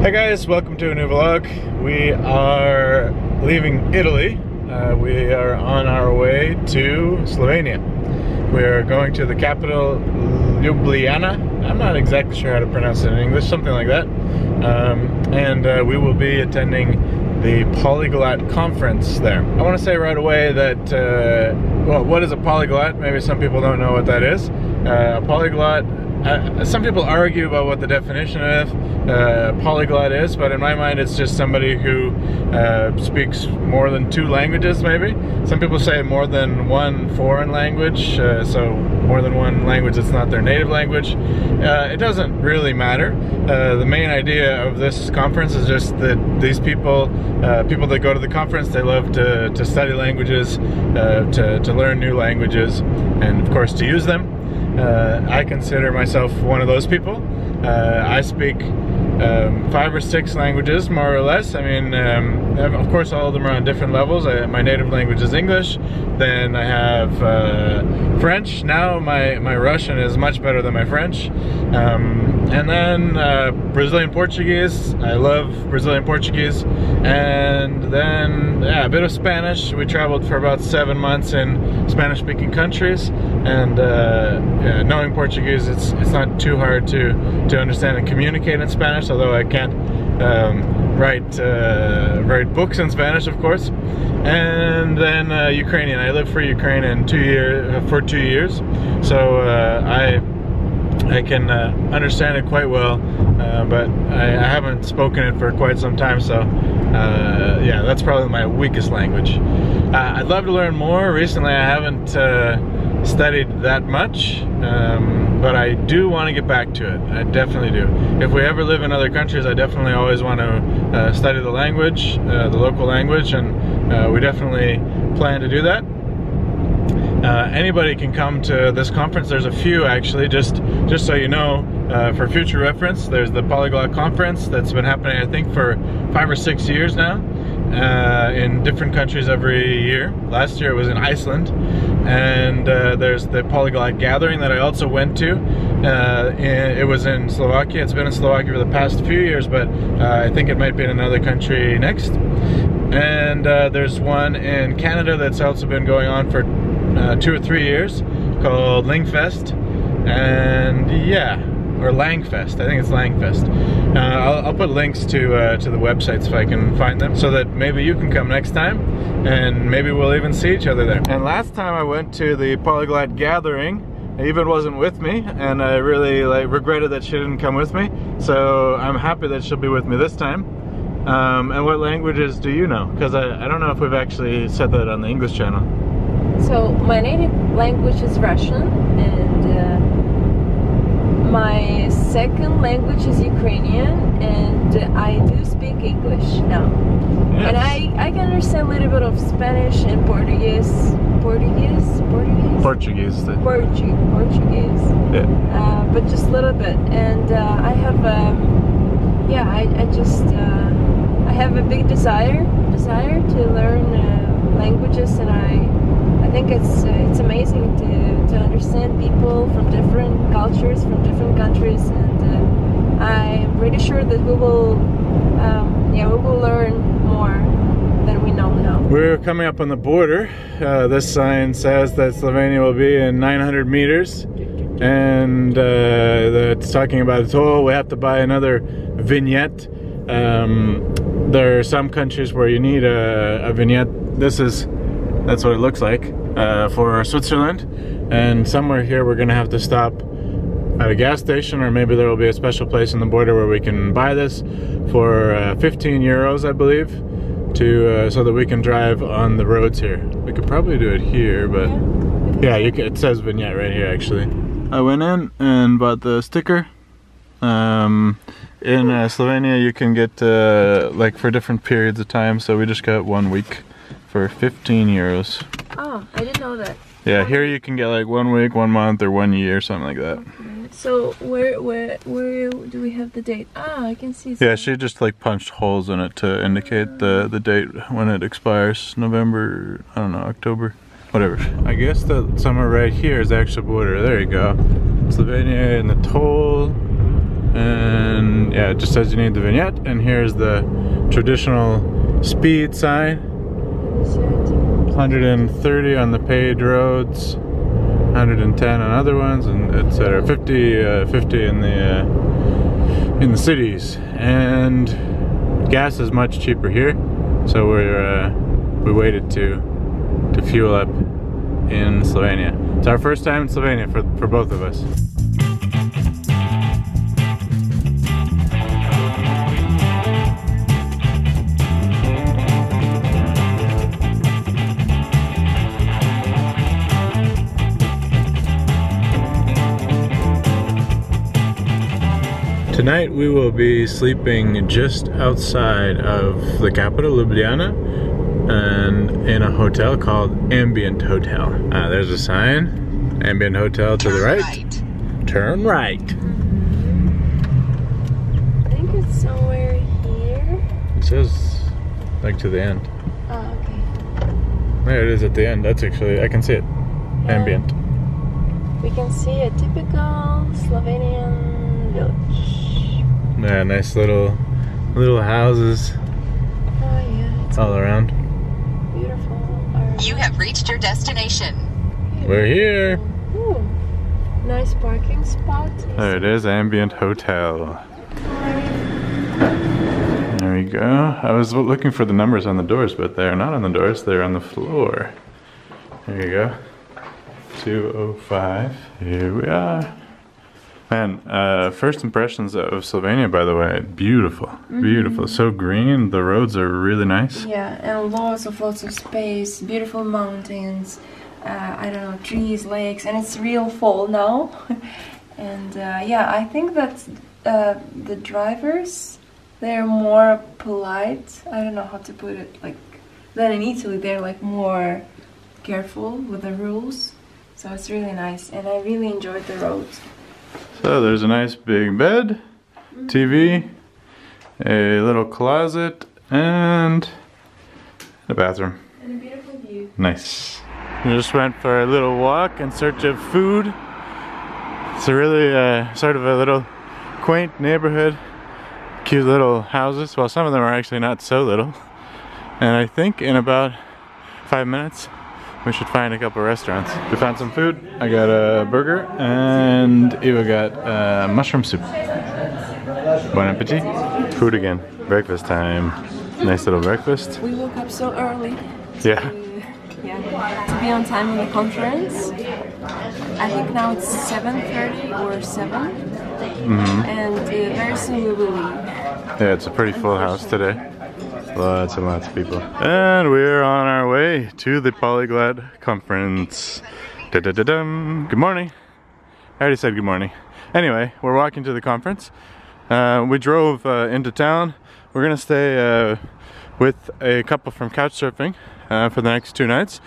Hey guys, welcome to a new vlog. We are leaving Italy. Uh, we are on our way to Slovenia. We are going to the capital, Ljubljana. I'm not exactly sure how to pronounce it in English, something like that. Um, and uh, we will be attending the Polyglot Conference there. I want to say right away that, uh, well, what is a polyglot? Maybe some people don't know what that is. Uh, a polyglot uh, some people argue about what the definition of uh, polyglot is, but in my mind it's just somebody who uh, speaks more than two languages maybe. Some people say more than one foreign language, uh, so more than one language that's not their native language. Uh, it doesn't really matter. Uh, the main idea of this conference is just that these people, people that go to the conference, they love to, to study languages, to, to learn new languages, and of course to use them. Uh, I consider myself one of those people. Uh, I speak um, five or six languages, more or less. I mean, um, of course, all of them are on different levels. I, my native language is English. Then I have uh, French. Now my, my Russian is much better than my French. Um, and then uh, Brazilian Portuguese. I love Brazilian Portuguese. And then, yeah, a bit of Spanish. We traveled for about seven months in Spanish-speaking countries. And uh, yeah, knowing Portuguese, it's, it's not too hard to, to understand and communicate in Spanish although I can't um, write uh, write books in Spanish, of course. And then uh, Ukrainian. I lived for Ukraine in two year uh, for two years, so uh, I I can uh, understand it quite well, uh, but I, I, haven't spoken it for quite some time. So yeah, that's probably my weakest language. I'd love to learn more. Recently, I haven't studied that much, um, but I do want to get back to it. I definitely do. If we ever live in other countries, I definitely always want to uh, study the language, uh, the local language, and uh, we definitely plan to do that. Uh, anybody can come to this conference. There's a few actually, just just so you know, uh, for future reference. There's the Polyglot Conference that's been happening, I think, for five or six years now uh, in different countries every year. Last year it was in Iceland. And uh, there's the Polyglot Gathering that I also went to. Uh, it was in Slovakia. It's been in Slovakia for the past few years, but I think it might be in another country next. And there's one in Canada that's also been going on for uh, two or three years called Lingfest. And yeah, or Langfest. I think it's Langfest. Uh, I'll, I'll, put links to uh, to the websites if I can find them, so that maybe you can come next time, and maybe we'll Eva see each other there. And last time I went to the Polyglot Gathering, even wasn't with me, and I really like regretted that she didn't come with me. So I'm happy that she'll be with me this time. Um, and what languages do you know? Because I, I don't know if we've actually said that on the English channel. So my native language is Russian, and uh, my second language is Ukrainian and I do speak English now. Yes. And I, I can understand a little bit of Spanish and Portuguese. Portuguese? Portuguese? Portuguese. Portuguese. Portuguese. Yeah. Uh, but just a little bit. And uh, I have, um, yeah, I, I just, uh, I have a big desire, desire to learn uh, languages and I, I think it's, uh, it's amazing to to understand people from different cultures, from different countries, and uh, I'm pretty sure that we will, um, yeah, we will learn more than we know now. We're coming up on the border. Uh, this sign says that Slovenia will be in 900 meters, and uh, it's talking about a toll. We have to buy another vignette. Um, there are some countries where you need a, a vignette. This is, that's what it looks like uh, for Switzerland. And somewhere here we're gonna have to stop at a gas station or maybe there will be a special place in the border where we can buy this for uh, 15 euros I believe to uh, so that we can drive on the roads here. We could probably do it here but yeah, can, it says vignette right here actually. I went in and bought the sticker. Um, in uh, Slovenia you can get uh, like for different periods of time so we just got one week for 15 euros. Oh, I didn't know that. Yeah, here you can get like one week, one month, or one year, something like that. Okay. So where where where do we have the date? Ah, I can see. Yeah, she just like punched holes in it to indicate the the date when it expires. November, I don't know, October, whatever. I guess that somewhere right here is the actual border. There you go. Slovenia and the toll And yeah, it just says you need the vignette. And here's the traditional speed sign. 130 on the paved roads, 110 on other ones, and etc. 50, uh, 50 in the uh, in the cities. And gas is much cheaper here, so we're uh, we waited to to fuel up in Slovenia. It's our first time in Slovenia for for both of us. Tonight we will be sleeping just outside of the capital, Ljubljana, and in a hotel called Ambient Hotel. Uh, there's a sign, Ambient Hotel to Turn the right. right. Turn right. I think it's somewhere here. It says like to the end. Oh, okay. There it is at the end. That's actually, I can see it. Yeah. Ambient. We can see a typical Slovenian. Yeah, nice little little houses Oh yeah, it's all around. beautiful. You have reached your destination. We're here. Ooh, nice parking spot. There it is, Ambient Hotel. There we go. I was looking for the numbers on the doors, but they're not on the doors, they're on the floor. There you go. 205. Here we are. Man, uh, first impressions of Slovenia, by the way, beautiful. Beautiful. So green, the roads are really nice. Yeah, and lots of lots of space, beautiful mountains. Uh, I don't know, trees, lakes, and it's real fall now. and uh, yeah, I think that uh, the drivers they're more polite. I don't know how to put it. Like than in Italy, they're like more careful with the rules. So it's really nice, and I really enjoyed the roads. So there's a nice big bed, TV, a little closet, and a bathroom. And a beautiful view. Nice. We just went for a little walk in search of food. It's a really uh, sort of a little quaint neighborhood. Cute little houses. Well, some of them are actually not so little. And I think in about five minutes, we should find a couple restaurants. We found some food. I got a burger and Eva got uh, mushroom soup. Bon appetit. Food again. Breakfast time. Nice little breakfast. We woke up so early. Yeah. to, yeah, to be on time in the conference. I think now it's 7.30 or 7. Mhm. And uh, very soon we will leave. Yeah, it's a pretty full house today. Lots and lots of people. And we're on our way to the Polyglot Conference. Da -da -da. Good morning. I already said good morning. Anyway, we're walking to the conference. Uh, we drove uh, into town. We're gonna stay uh, with a couple from Couchsurfing uh, for the next two nights.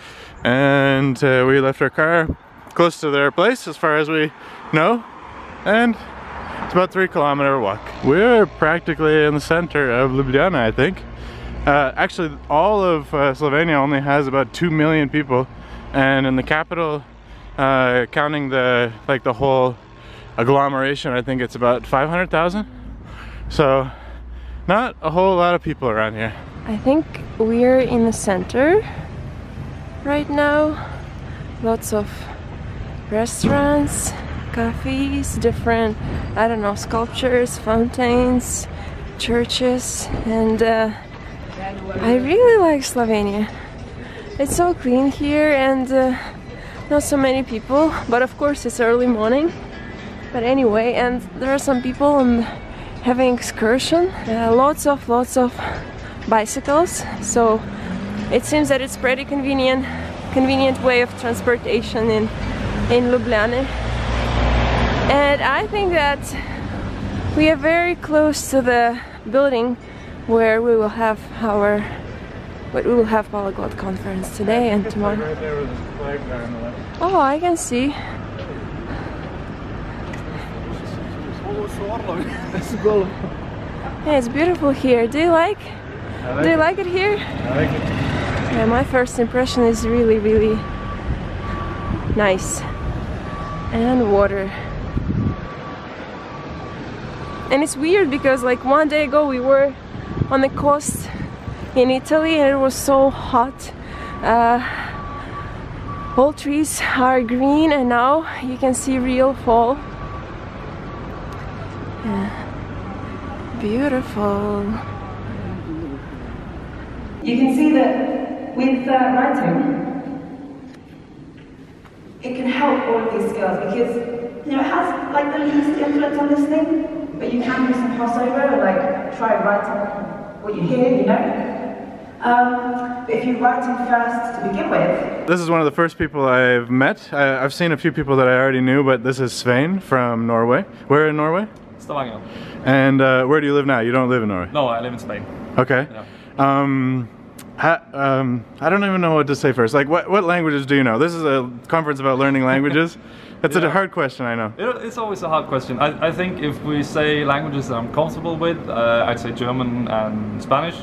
And uh, we left our car close to their place as far as we know. And it's about three kilometer walk. We're practically in the center of Ljubljana, I think. Uh, actually, all of uh, Slovenia only has about two million people, and in the capital, uh, counting the like the whole agglomeration, I think it's about 500,000. So, not a whole lot of people around here. I think we're in the center right now. Lots of restaurants, cafes, different, I don't know, sculptures, fountains, churches, and uh, I really like Slovenia. It's so clean here and uh, not so many people, but of course it's early morning. But anyway, and there are some people um, having excursion. Uh, lots of lots of bicycles. So it seems that it's pretty convenient, convenient way of transportation in in Ljubljana. And I think that we are very close to the building where we will have our what we will have Polyglot conference today and tomorrow. Oh, I can see. Yeah, it's beautiful here. Do you like? I Do you like like it here? I like it. Yeah, my first impression is really, really nice. And water. and it's weird because like one day ago we were on the coast in Italy and it was so hot. Uh, all trees are green and now you can see real fall. Yeah. Beautiful. You can see that with uh, writing, it can help all of these skills because you know it has like the least influence on listening, but you can do some crossover, like try writing what you hear, you know. Um, but if you're writing first to begin with, This is one of the first people I've met. I, I've seen a few people that I already knew, but this is Svein from Norway. Where in Norway? Stavanger. And uh, where do you live now? You don't live in Norway. No, I live in Spain. Okay. Yeah. Um, ha, um, I don't even know what to say first. Like, what, what languages do you know? This is a conference about learning languages. That's a hard question, I know. It, it's always a hard question. I, I think if we say languages that I'm comfortable with, uh, I'd say German and Spanish,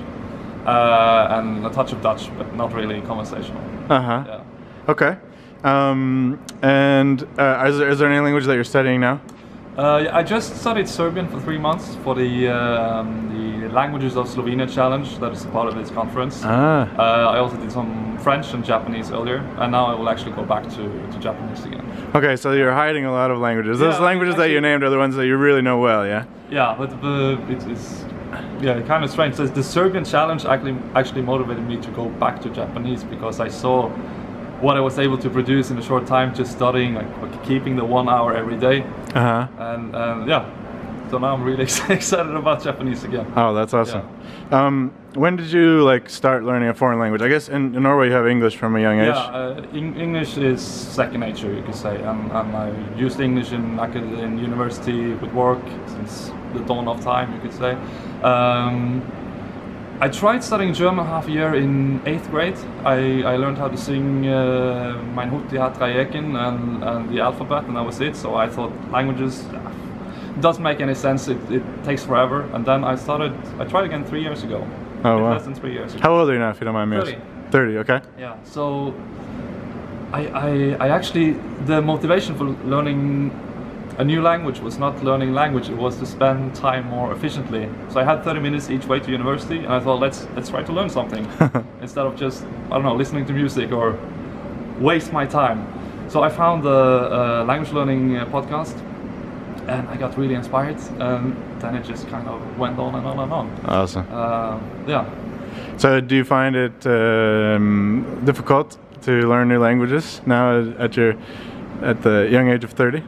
uh, and a touch of Dutch, but not really conversational. Uh huh. Yeah. Okay. Um, and uh, is, there, is there any language that you're studying now? Uh, yeah, I just studied Serbian for three months for the um, the Languages of Slovenia challenge that is a part of this conference. Ah. Uh, I also did some French and Japanese earlier, and now I will actually go back to, to Japanese again. Okay, so you're hiding a lot of languages. Those Yeah, languages that you named are the ones that you really know well, yeah? Yeah, but uh, it, it's yeah kind of strange. The, the Serbian challenge actually actually motivated me to go back to Japanese because I saw what I was able to produce in a short time just studying, like, keeping the one hour every day, Uh huh. and, and yeah. So now I'm really excited about Japanese again. Oh, that's awesome. Um, when did you like start learning a foreign language? I guess in, in Norway you have English from a young age. Yeah, uh, English is second nature, you could say, and, and I used English in, in university with work since the dawn of time, you could say. Um, I tried studying German half a year in eighth grade. I, I learned how to sing uh, Mein Hut, die hat drei Ecken and, and the alphabet, and that was it. So I thought languages doesn't make any sense. It, it takes forever. And then I started. I tried again three years ago. Oh, wow. Less than three years ago. How old are you now, if you don't mind me asking? 30, okay. Yeah. So I, I, I actually the motivation for learning a new language was not learning language. It was to spend time more efficiently. So I had 30 minutes each way to university, and I thought let's let's try to learn something instead of just I don't know listening to music or waste my time. So I found the uh, language learning uh, podcast. And I got really inspired, and then it just kind of went on and on and on. Awesome. Uh, yeah, So, do you find it um, difficult to learn new languages now at your at the young age of 30?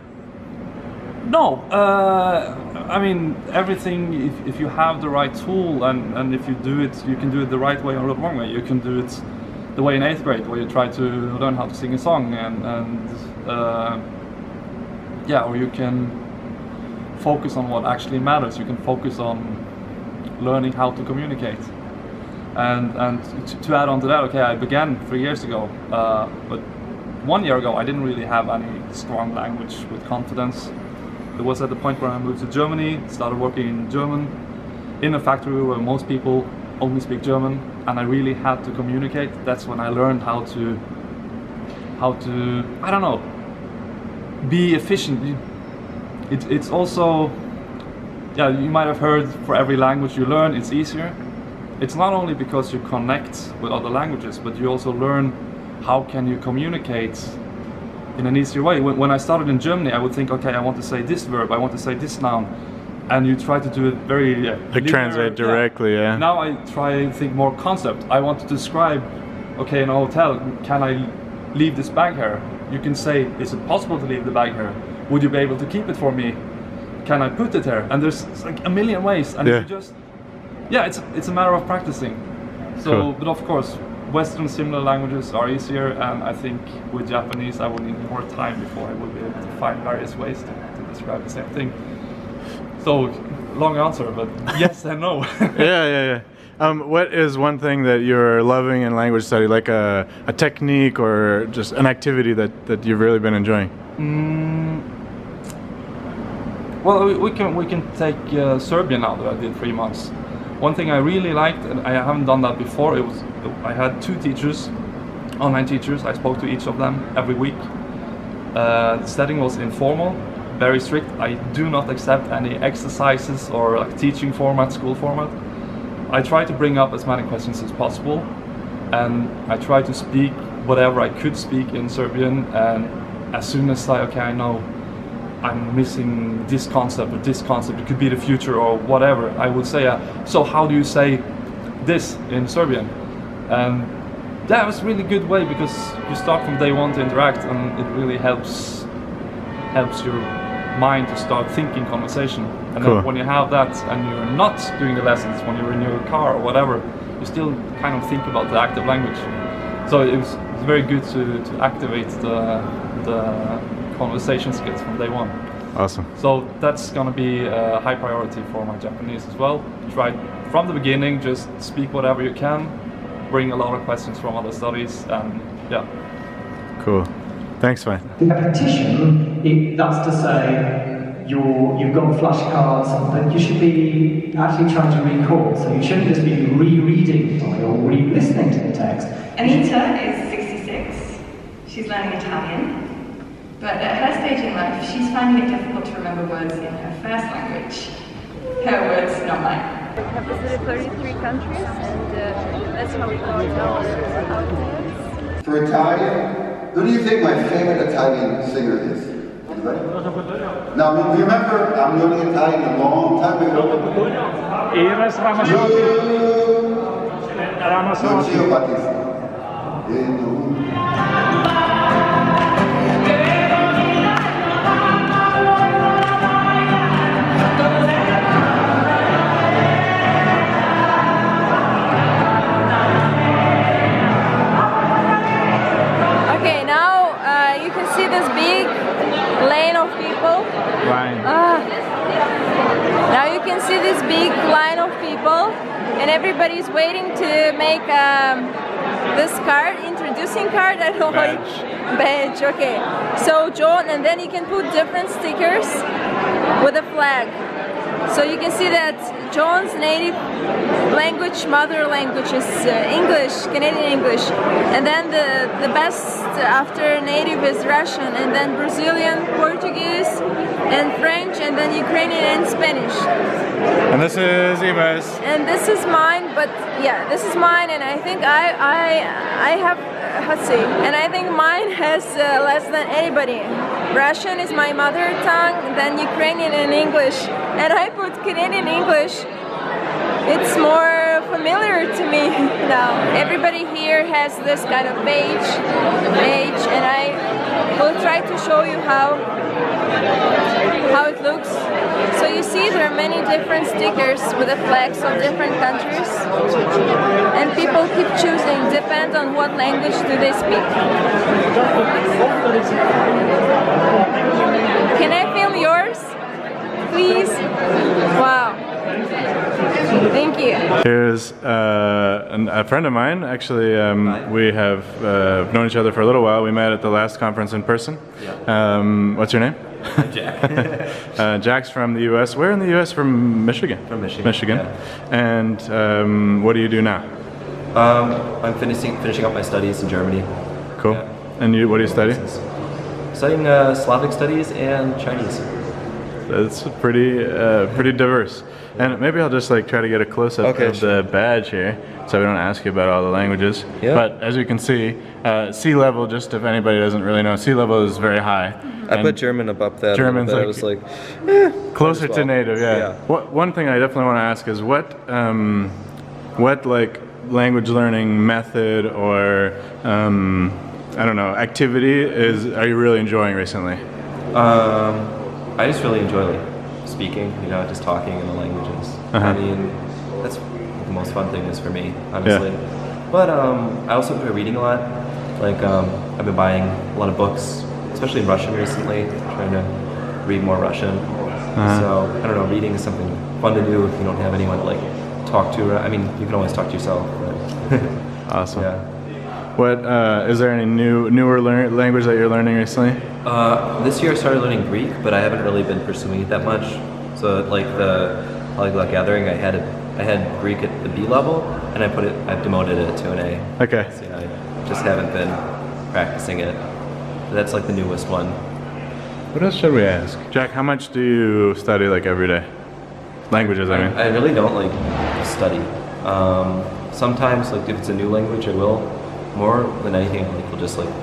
No, uh, I mean everything. If, if you have the right tool and, and if you do it, you can do it the right way or the wrong way. You can do it the way in eighth grade, where you try to learn how to sing a song, and and uh, yeah, or you can focus on what actually matters. You can focus on learning how to communicate. And and to, to add on to that, okay, I began three years ago, uh, but one year ago I didn't really have any strong language with confidence. It was at the point where I moved to Germany, started working in German, in a factory where most people only speak German, and I really had to communicate. That's when I learned how to, how to, I don't know, be efficient. It, it's also, yeah, you might have heard for every language you learn, it's easier. It's not only because you connect with other languages, but you also learn how can you communicate in an easier way. When, when I started in Germany, I would think, okay, I want to say this verb, I want to say this noun, and you try to do it very uh, yeah, Like translate directly, yeah. Now I try and think more concept. I want to describe, okay, in a hotel, can I leave this bag here? You can say, is it possible to leave the bag here? Would you be able to keep it for me? Can I put it here? And there's like a million ways, and Yeah. you just, yeah, it's it's a matter of practicing. So, Cool. but of course, Western similar languages are easier, and I think with Japanese, I will need more time before I will be able to find various ways to, to describe the same thing. So, long answer, but yes and no. yeah, yeah, yeah. Um, what is one thing that you're loving in language study, like a, a technique or just an activity that, that you've really been enjoying? Well, we, we can we can take uh, Serbia now that I did three months. One thing I really liked, and I haven't done that before, it was I had two teachers, online teachers. I spoke to each of them every week. Uh, the setting was informal, very strict. I do not accept any exercises or like teaching format, school format. I try to bring up as many questions as possible, and I try to speak whatever I could speak in Serbian. And as soon as I okay, I know I'm missing this concept or this concept. It could be the future or whatever. I would say, uh, so how do you say this in Serbian? And that was a really good way because you start from day one to interact, and it really helps helps your mind to start thinking conversation. And Cool. then when you have that and you're not doing the lessons, when you're in your car or whatever, you still kind of think about the active language. So it was, it was very good to, to activate the, the conversation skills from day one. Awesome. So that's gonna be a high priority for my Japanese as well. Try from the beginning, just speak whatever you can, bring a lot of questions from other studies, and yeah. Cool. Thanks, Svein. Repetition, it, that's to say you're, you've got flashcards, but you should be actually trying to recall. So you shouldn't just be rereading or re-listening to the text. Anita is 66. She's learning Italian. But at her stage in life, she's finding it difficult to remember words in her first language. Her words, not mine. We have visited 33 countries, and uh, that's how we go now. How. For Italian, who do you think my favorite Italian singer is? Anybody? Now, you remember, I'm learning Italian a long time ago. Ines Ramazzotti. Ramazzotti. Lucio Battisti. This big line of people, and everybody's waiting to make um, this card, introducing card. I don't know how badge. Okay. So Jon, and then you can put different stickers with a flag. So you can see that Jon's native language, mother language is uh, English, Canadian English, and then the the best after native is Russian, and then Brazilian, Portuguese, and French, and then Ukrainian and Spanish. And this is Eva's. And this is mine, but yeah, this is mine, and I think I I I have let's see, and I think mine has uh, less than anybody. Russian is my mother tongue, then Ukrainian and English, and I put Canadian English. It's more familiar to me now. Everybody here has this kind of page, page, and I will try to show you how how it looks. So you see there are many different stickers with the flags of different countries and people keep choosing, depends on what language do they speak. Can I film yours? Please? Wow. Thank you. Here's uh, an, a friend of mine. Actually, um, we have uh, known each other for a little while. We met at the last conference in person. Um, what's your name? Jack. uh, Jack's from the U.S. Where in the U.S.? From Michigan. From Michigan, Michigan. yeah. And um, what do you do now? Um, I'm finishing finishing up my studies in Germany. Cool. Yeah. And you, what do you study? Studying uh, Slavic studies and Chinese. It's pretty uh, pretty diverse. And maybe I'll just like try to get a close up Okay, of the badge here, so we don't ask you about all the languages. Yeah. But as you can see, uh, C level. Just if anybody doesn't really know, C level is very high. I And put German above that. German's but I like- was like, eh, closer as to native. Yeah. Yeah. What, one thing I definitely want to ask is what um, what like language learning method or um, I don't know activity is are you really enjoying recently? Um, I just really enjoy like speaking, you know, just talking in the languages. Uh-huh. I mean, that's the most fun thing is for me, honestly. But um, I also enjoy reading a lot. Like um, I've been buying a lot of books, especially in Russian recently, trying to read more Russian. Uh-huh. So I don't know, reading is something fun to do if you don't have anyone to like talk to. I mean, you can always talk to yourself. But Awesome. yeah. What uh, is there any new newer lear- language that you're learning recently? Uh, this year I started learning Greek, but I haven't really been pursuing it that much. So like the polyglot gathering, I had it, I had Greek at the B level, and I put it, I've demoted it to an A. Okay. So, yeah, I just haven't been practicing it. But that's like the newest one. What else should we ask? Jack, how much do you study like every day? Languages, I mean. I really don't like study. Um, sometimes, like if it's a new language, I will. More than anything, like I'll just like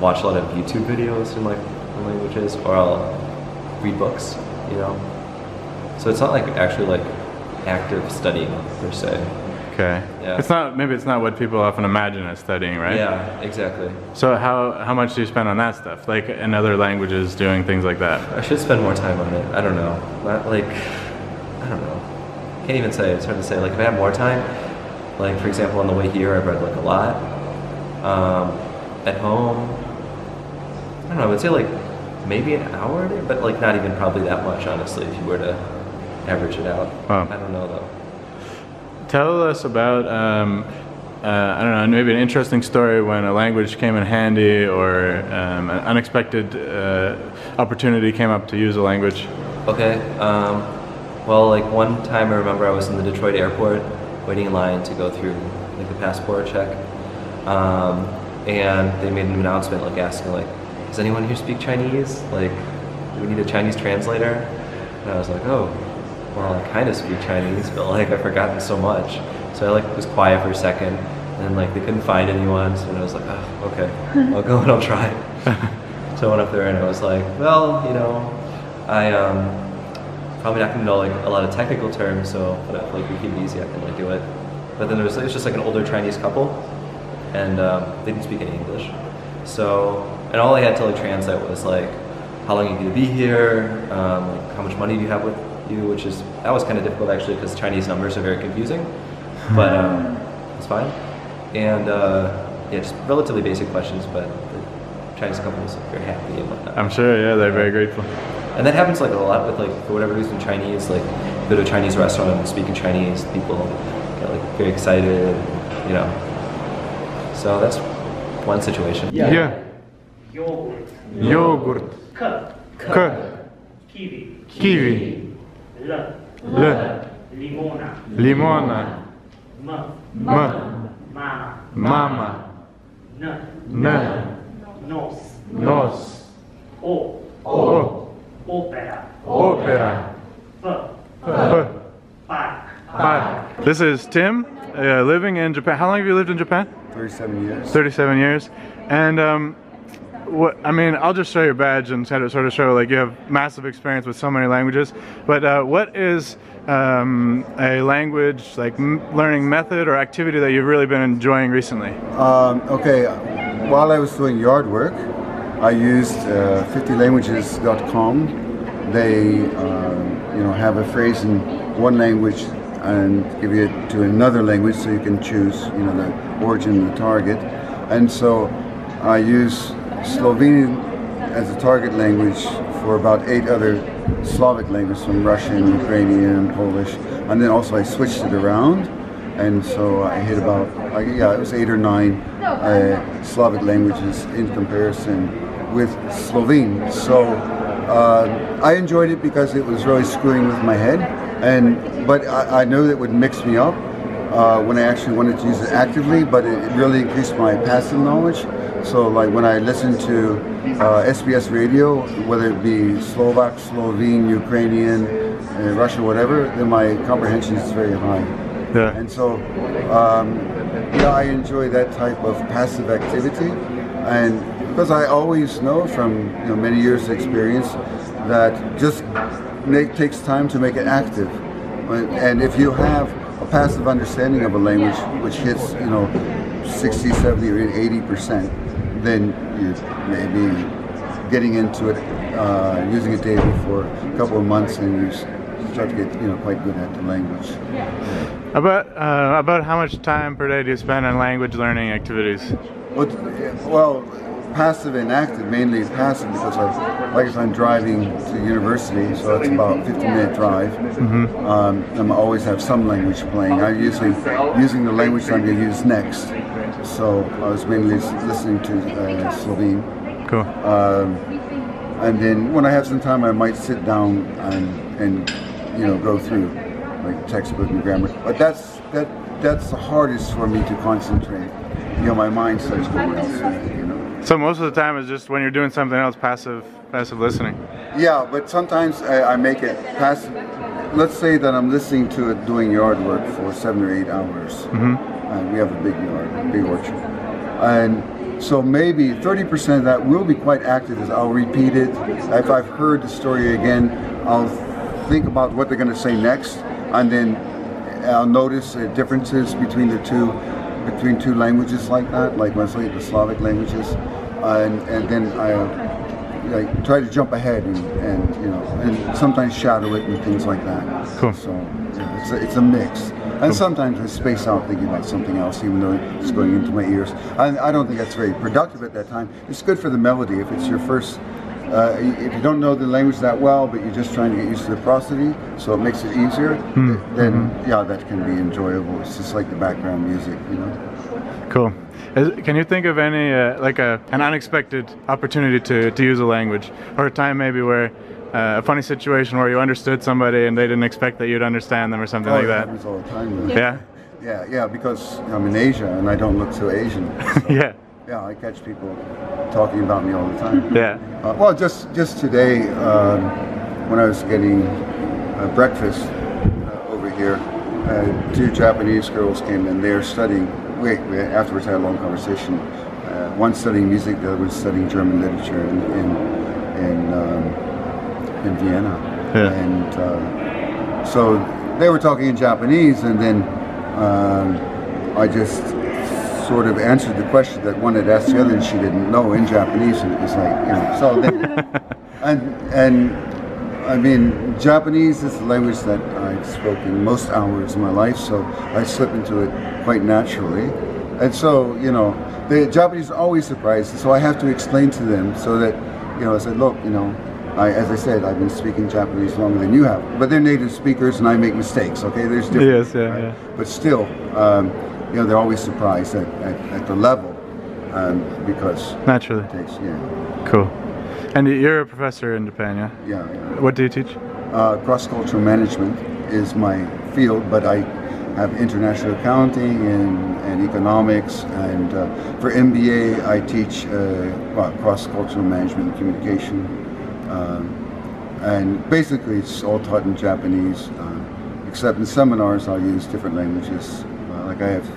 watch a lot of YouTube videos in like languages, or I'll read books. You know. So it's not like actually like active studying per se. Okay. Yeah. It's not maybe it's not what people often imagine as studying, right? Yeah, exactly. So how how much do you spend on that stuff? Like in other languages, doing things like that. I should spend more time on it. I don't know. Not like I don't know. Can't even say. It's hard to say. Like if I had more time, like for example, on the way here, I've read like a lot. Um, at home, I don't know. I would say like maybe an hour a day, but like not even probably that much, honestly, if you were to average it out. Wow. I don't know though. Tell us about um, uh, I don't know maybe an interesting story when a language came in handy or um, an unexpected uh, opportunity came up to use a language. Okay. Um, well, like one time I remember I was in the Detroit airport waiting in line to go through like the passport check, um, and they made an announcement like asking like, "Does anyone here speak Chinese? Like, do we need a Chinese translator?" And I was like, "Oh, well, I kind of speak Chinese, but like I've forgotten so much." So I like was quiet for a second, and like they couldn't find anyone, so I was like, "Oh, okay, I'll go and I'll try." so I went up there and I was like, "Well, you know, I um." Probably not gonna know like a lot of technical terms, so but I feel like we keep it easy, I can like do it. But then there was it was just like an older Chinese couple, and um, they didn't speak any English. So and all I had to like translate was like how long you going to be here, um, like how much money do you have with you, which is that was kind of difficult actually because Chinese numbers are very confusing, but um, it's fine. And uh, yeah, just relatively basic questions, but the Chinese couple was very happy and whatnot. I'm sure, yeah, they're very grateful. And that happens like a lot with like for whatever reason Chinese like go to a Chinese restaurant and speak in Chinese, people get like very excited, you know. So that's one situation. Yeah. Yogurt. Yogurt. K. K. Kiwi. Kiwi. L. L. Limona. Limona. M. M. Mama. Mama. N. N. Nos. Nos. O. O. Opera. Opera. F. P. Park. Park. This is Tim, uh, living in Japan. How long have you lived in Japan? 37 years. 37 years. And um, what I mean, I'll just show your badge and sort of sort of show like you have massive experience with so many languages. But uh, what is um, a language like m- learning method or activity that you've really been enjoying recently? Um, okay, while I was doing yard work, I used uh, 50languages.com. They, uh, you know, have a phrase in one language and give it to another language, so you can choose, you know, the origin, and the target. And so I use Slovenian as a target language for about eight other Slavic languages, from Russian, Ukrainian, Polish, and then also I switched it around and so I hit about yeah it was eight or nine uh, Slavic languages in comparison with Slovene. So uh, I enjoyed it because it was really screwing with my head, and but I, I know that it would mix me up uh, when I actually wanted to use it actively. But it, it really increased my passive knowledge. So like when I listen to uh, SBS radio, whether it be Slovak, Slovene, Ukrainian, uh, Russian, whatever, then my comprehension is very high. Yeah. And so, um, yeah, I enjoy that type of passive activity, and because I always know from you know many years of experience that just make, takes time to make it active, and if you have a passive understanding of a language which hits you know 60, 70, or 80 percent, then you maybe getting into it, uh, using it daily for a couple of months, and you start to get you know quite good at the language. About uh, about how much time per day do you spend on language learning activities? Well, well, passive and active, mainly passive because I, like if I'm driving to university, so it's about a 15 minute drive. Um, and I always have some language playing. I'm usually using the language that I'm going to use next. So I was mainly listening to uh, Slovene. Cool. Um, and then when I have some time, I might sit down and, and you know go through like textbook and grammar. But that's that that's the hardest for me to concentrate. You know, my mind starts going elsewhere. So most of the time it's just when you're doing something else, passive, passive listening. Yeah, but sometimes I, I make it passive. Let's say that I'm listening to it doing yard work for seven or eight hours. Mm-hmm. And we have a big yard, big orchard. And so maybe 30% of that will be quite active as I'll repeat it. If I've heard the story again, I'll think about what they're going to say next. And then I'll notice the differences between the two, between two languages like that, like mostly the Slavic languages. And, and then I like try to jump ahead and, and you know and sometimes shadow it and things like that. Cool. So yeah, it's a, it's a mix. And sometimes I space out thinking about something else, even though it's going into my ears. I, I don't think that's very productive at that time. It's good for the melody if it's your first. Uh, if you don't know the language that well, but you're just trying to get used to the prosody, so it makes it easier, then yeah, that can be enjoyable. It's just like the background music, you know. Cool. Is, can you think of any uh, like a an unexpected opportunity to, to use a language, or a time maybe where uh, a funny situation where you understood somebody and they didn't expect that you'd understand them or something Oh, like that? happens all the time. though. Yeah. Yeah, yeah, because I'm in Asia and I don't look so Asian. So, Yeah. Yeah, I catch people talking about me all the time. Yeah. Uh, well, just just today, um, when I was getting uh, breakfast uh, over here, uh, two Japanese girls came in. They're studying. Wait, we afterwards had a long conversation. Uh, one studying music, the other was studying German literature in in in, um, in Vienna. Yeah. And uh, so they were talking in Japanese, and then um, I just sort of answered the question that one had asked the other, and she didn't know in Japanese, and it was like, you know, so then, and and I mean, Japanese is the language that I've spoken most hours of my life, so I slip into it quite naturally, and so you know, the Japanese are always surprised, so I have to explain to them so that you know, I said, look, you know. I, as I said, I've been speaking Japanese longer than you have, but they're native speakers, and I make mistakes. Okay, there's difference. Yes, yeah, yeah. But still, um, you know, they're always surprised at, at, at the level um, because Naturally. it takes, yeah, Cool. And you're a professor in Japan, yeah? yeah, yeah. What do you teach? Uh, cross-cultural management is my field, but I have international accounting and, and economics, and uh, for MBA I teach uh, well, cross-cultural management and communication, um, and basically it's all taught in Japanese, uh, except in seminars I'll use different languages. Like I have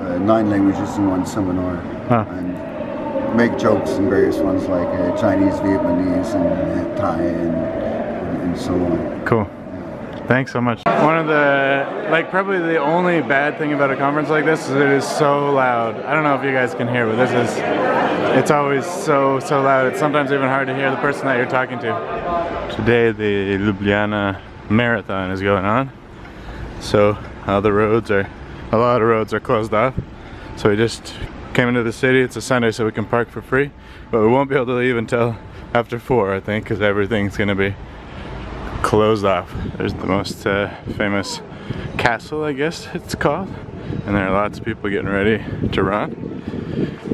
uh, nine languages in one seminar, Huh. and make jokes in various ones like uh, Chinese, Vietnamese, and uh, Thai, and, and so on. Cool. Thanks so much. One of the, like, probably the only bad thing about a conference like this is it is so loud. I don't know if you guys can hear, but this is, it's always so, so loud. It's sometimes even hard to hear the person that you're talking to. Today, the Ljubljana Marathon is going on. So, all the roads are, a lot of roads are closed off. So we just came into the city. It's a Sunday, so we can park for free. But we won't be able to leave until after four, I think, because everything's gonna be closed off. There's the most uh, famous castle, I guess it's called. And there are lots of people getting ready to run.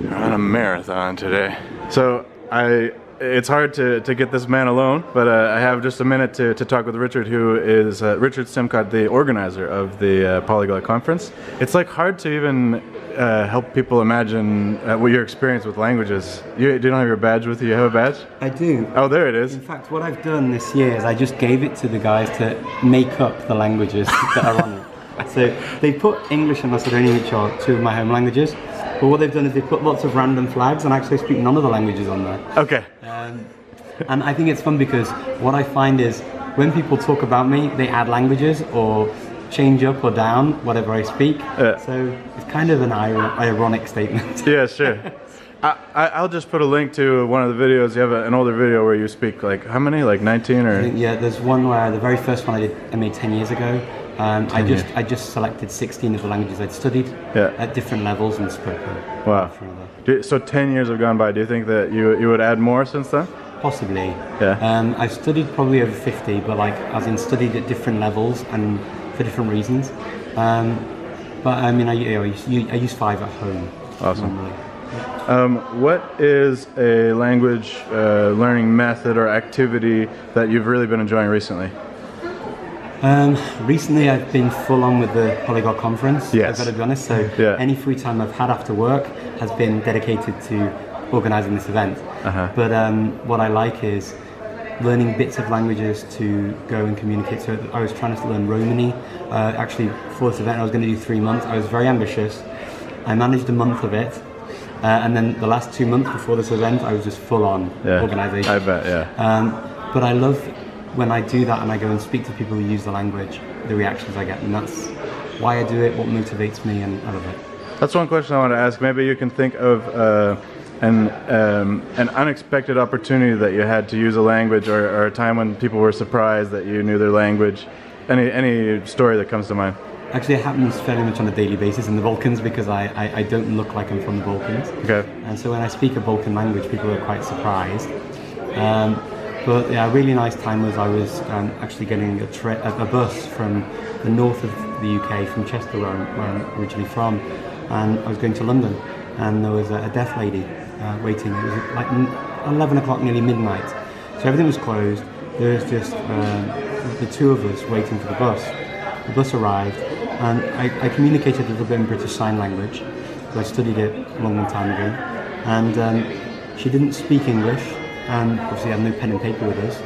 We're on a marathon today. So I, it's hard to, to get this man alone, but uh, I have just a minute to, to talk with Richard, who is uh, Richard Simcott, the organizer of the uh, Polyglot Conference. It's like hard to even uh, help people imagine uh, what your experience with languages. You, you don't have your badge with you? You have a badge? I do. Oh, there it is. In fact, what I've done this year is I just gave it to the guys to make up the languages that are on it. So they put English and Macedonian, which are two of my home languages. But what they've done is they've put lots of random flags and actually speak none of the languages on there. Okay. Um, and I think it's fun because what I find is when people talk about me, they add languages or change up or down whatever I speak. Yeah. So it's kind of an ir- ironic statement. Yeah, sure. I, I, I'll just put a link to one of the videos. You have a, an older video where you speak like how many? Like 19 or? Yeah, there's one where the very first one I did I made 10 years ago. Um, I just years. I just selected 16 of the languages I'd studied Yeah. at different levels and spoken. Wow. So 10 years have gone by. Do you think that you you would add more since then? Possibly. Yeah. Um, I've studied probably over 50, but like as in studied at different levels and for different reasons. Um, but I mean, I, you know, I, use, I use five at home. Awesome. Normally. Um, what is a language uh, learning method or activity that you've really been enjoying recently? Um, recently, I've been full on with the Polyglot conference. Yes. I've got to be honest. So Yeah. any free time I've had after work has been dedicated to organising this event. Uh-huh. But um, what I like is learning bits of languages to go and communicate. So I was trying to learn Romani. Uh, actually, for this event, I was going to do three months. I was very ambitious. I managed a month of it. Uh, and then the last two months before this event, I was just full on Yeah. organisation. I bet, yeah. Um, but I love when I do that and I go and speak to people who use the language, the reactions I get, and that's why I do it, what motivates me, and I love it. That's one question I want to ask. Maybe you can think of uh, an um, an unexpected opportunity that you had to use a language, or, or a time when people were surprised that you knew their language. Any any story that comes to mind? Actually, it happens fairly much on a daily basis in the Balkans because I, I, I don't look like I'm from the Balkans. Okay. And so when I speak a Balkan language, people are quite surprised. Um, but yeah, a really nice time was I was um, actually getting a, tra- a, bus from the north of the UK, from Chester, where I'm, where I'm originally from, and I was going to London, and there was a, a deaf lady uh, waiting. It was like n- 11 o'clock, nearly midnight. So everything was closed. There was just um, the two of us waiting for the bus. The bus arrived, and I, I communicated a little bit in British Sign Language. So I studied it a long, long time ago. And um, she didn't speak English, and obviously I had no pen and paper with us.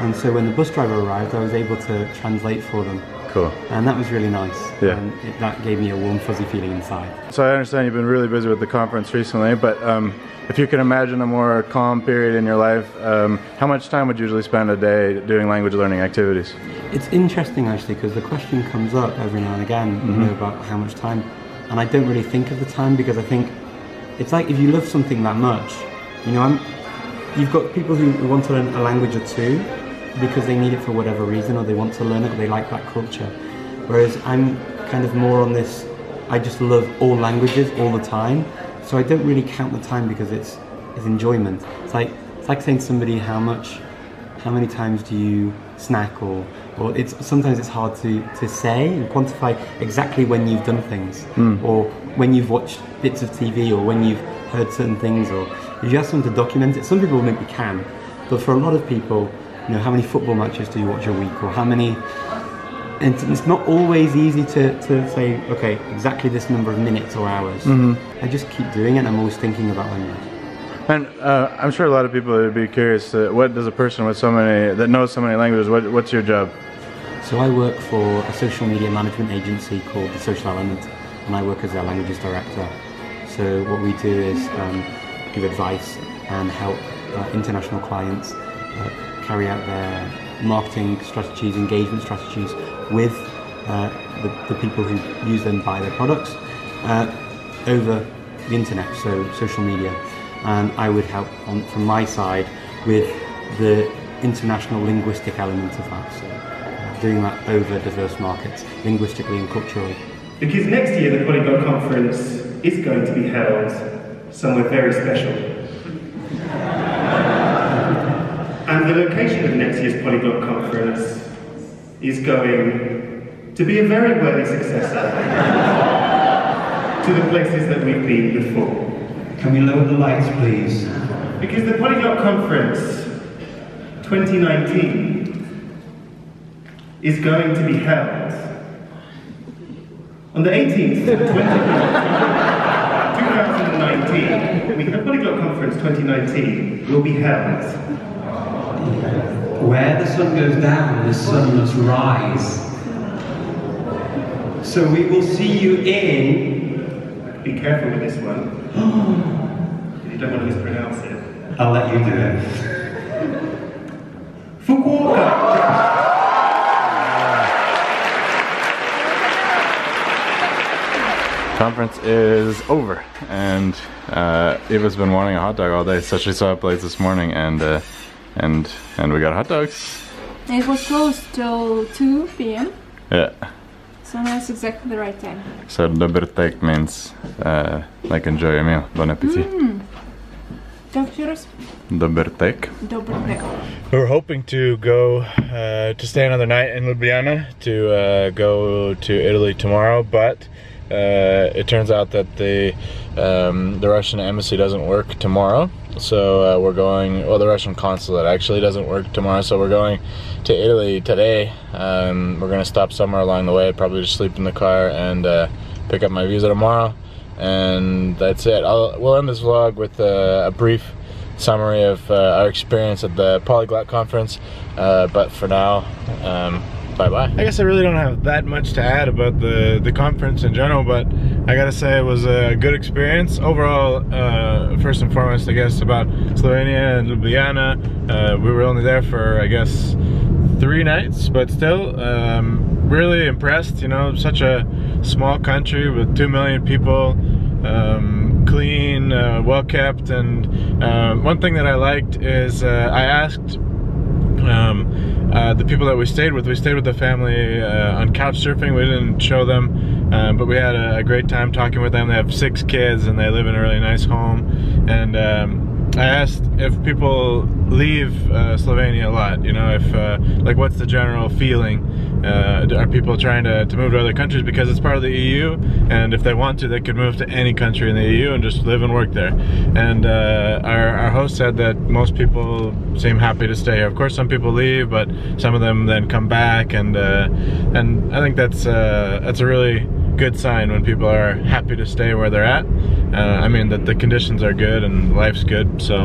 And so when the bus driver arrived, I was able to translate for them. Cool. And that was really nice. Yeah. And it, that gave me a warm, fuzzy feeling inside. So I understand you've been really busy with the conference recently, but um, if you can imagine a more calm period in your life, um, how much time would you usually spend a day doing language learning activities? It's interesting actually because the question comes up every now and again, you know, about how much time, and I don't really think of the time because I think it's like if you love something that much, you know, I'm, you've got people who want to learn a language or two because they need it for whatever reason, or they want to learn it, or they like that culture. Whereas I'm kind of more on this. I just love all languages all the time, so I don't really count the time because it's it's enjoyment. It's like it's like saying to somebody how much how many times do you snack or or it's sometimes it's hard to, to say and quantify exactly when you've done things hmm. or when you've watched bits of TV or when you've heard certain things or you ask them to document it some people maybe can but for a lot of people you know how many football matches do you watch a week or how many and it's not always easy to, to say okay exactly this number of minutes or hours I just keep doing it and I'm always thinking about language And uh, I'm sure a lot of people would be curious. Uh, what does a person with so many that knows so many languages? What, what's your job? So I work for a social media management agency called The Social Element, and I work as their languages director. So what we do is um, give advice and help uh, international clients uh, carry out their marketing strategies, engagement strategies with uh, the, the people who use them, buy their products uh, over the internet, so social media. And I would help on, from my side with the international linguistic element of that. So uh, doing that over diverse markets, linguistically and culturally. Because next year the Polyglot Conference is going to be held somewhere very special. And the location of next year's Polyglot Conference is going to be a very worthy successor to the places that we've been before. Can we lower the lights, please? Because the Polyglot Conference 2019 is going to be held on the 18th to the 20th, 2019. We have Polyglot Conference 2019 will be held Where the sun goes down, the sun must rise. So we will see you in. Be careful with this one. you don't want to mispronounce it. I'll let you do it. Fukuoka. Conference is over, and uh, Eva's been wanting a hot dog all day. So she saw a place this morning, and uh, and and we got hot dogs. It was closed till 2 p.m. Yeah. So that's exactly the right time. So dobertek means uh, like enjoy your meal. Bon appetit. Mm. Dank je Ros. Dobertek. We were hoping to go uh, to stay another night in Ljubljana to uh, go to Italy tomorrow, but uh, it turns out that the um, the Russian embassy doesn't work tomorrow. So uh, we're going. Well, the Russian consulate actually doesn't work tomorrow, so we're going to Italy today. Um, we're gonna stop somewhere along the way, probably just sleep in the car and uh, pick up my visa tomorrow. and that's it. I'll, we'll end this vlog with a, a brief summary of uh, our experience at the Polyglot Conference. Uh, but for now, um, bye bye. I guess I really don't have that much to add about the, the conference in general, but I gotta say it was a good experience. Overall, uh, first and foremost, I guess, about Slovenia and Ljubljana. Uh, we were only there for, I guess, three nights, but still, um, really impressed. You know, such a small country with two million people. Um, clean, uh, well kept, and uh, one thing that I liked is uh, I asked um, uh, the people that we stayed with, we stayed with the family uh, on couch surfing. We didn't show them, uh, but we had a, a, great time talking with them. They have six kids and they live in a really nice home. And um, I asked if people leave uh, Slovenia a lot, you know, if, uh, like, what's the general feeling? Uh, are people trying to, to move to other countries because it's part of the EU? And if they want to, they could move to any country in the EU and just live and work there. And uh, our, our host said that most people seem happy to stay. Of course, some people leave, but some of them then come back, and uh, and I think that's uh, that's a really good sign when people are happy to stay where they're at. Uh, I mean that the conditions are good and life's good. So,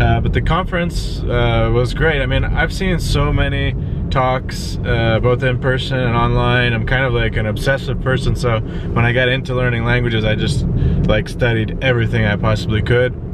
uh, but the conference uh, was great. I mean, I've seen so many talks, uh, both in person and online. I'm kind of like an obsessive person, so when I got into learning languages, I just like studied everything I possibly could.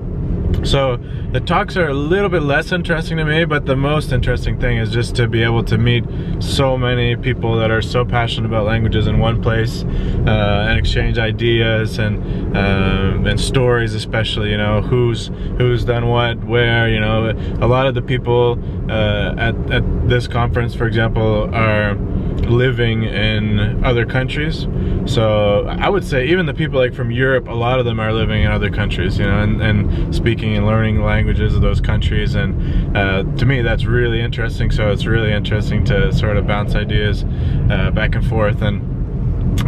So the talks are a little bit less interesting to me, but the most interesting thing is just to be able to meet so many people that are so passionate about languages in one place uh, and exchange ideas and um, and stories, especially you know who's who's done what, where. You know, a lot of the people uh, at at this conference, for example, are living in other countries. So I would say even the people like from Europe, a lot of them are living in other countries, you know, and, and speaking and learning languages of those countries. And uh, to me, that's really interesting. So it's really interesting to sort of bounce ideas uh, back and forth. And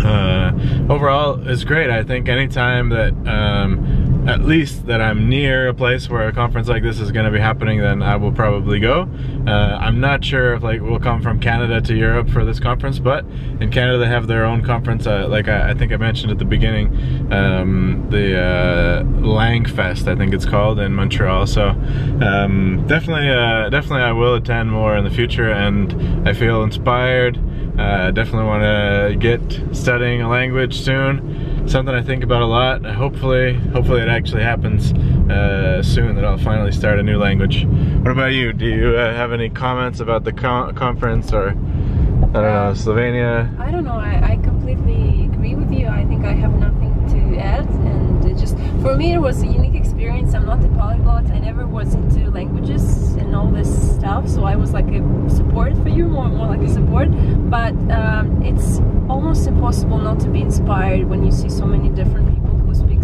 uh, overall, it's great. I think anytime that um, at least that I'm near a place where a conference like this is going to be happening, then I will probably go. Uh, I'm not sure if like we'll come from Canada to Europe for this conference, but in Canada they have their own conference. Uh, like I, I, think I mentioned at the beginning, um, the uh, Langfest, I think it's called in Montreal. So um, definitely, uh, definitely I will attend more in the future, and I feel inspired. Uh, definitely want to get studying a language soon something I think about a lot. Hopefully, hopefully it actually happens uh, soon that I'll finally start a new language. What about you? Do you uh, have any comments about the con conference or, I don't know, Slovenia? I don't know. I, I completely agree with you. I think I have nothing to add and just, for me it was a unique experience. I'm not a polyglot. I never was into languages and all this stuff. So I was like a support for you, more, more like a support. But um, it's almost impossible not to be inspired when you see so many different people who speak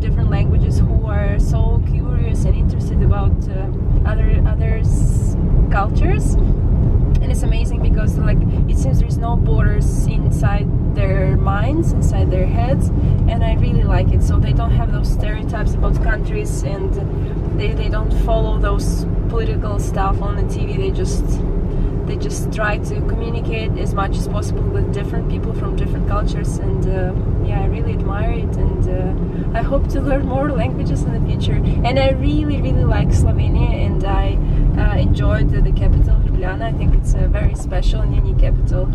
different languages who are so curious and interested about uh, other others cultures and it's amazing because like it seems there's no borders inside their minds inside their heads and I really like it. So they don't have those stereotypes about countries and they, they don't follow those political stuff on the TV they just they just try to communicate as much as possible with different people from different cultures and uh, yeah I really admire it and uh, I hope to learn more languages in the future. And I really really like Slovenia and I uh, enjoyed the, the capital Ljubljana I think it's a very special and unique capital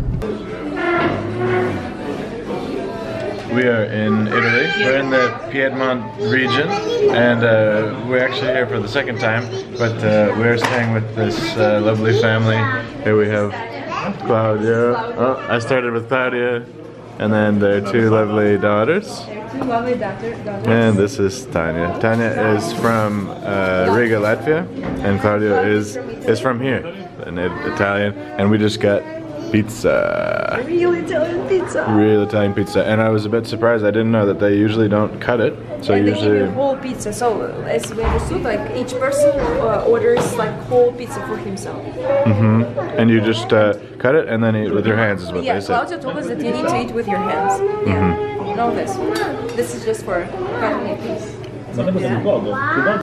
we are in Italy. We're in the Piedmont region, and uh, we're actually here for the second time. But uh, we're staying with this uh, lovely family. Here we have Claudia. Oh, I started with Claudia, and then their two lovely daughters. Two lovely daughters. And this is Tanya. Tanya is from uh, Riga, Latvia, and Claudia is is from here, in Italian. And we just got pizza. Real Italian pizza. Real Italian pizza. And I was a bit surprised. I didn't know that they usually don't cut it. So yeah, usually they give you whole pizza. So as we understood, like each person uh, orders like whole pizza for himself. Mm-hmm. And you just uh, cut it and then eat with your hands is what yeah, they said. Claudia told us that you need to eat with your hands. Yeah. Mm-hmm. Know this. This is just for cutting a piece.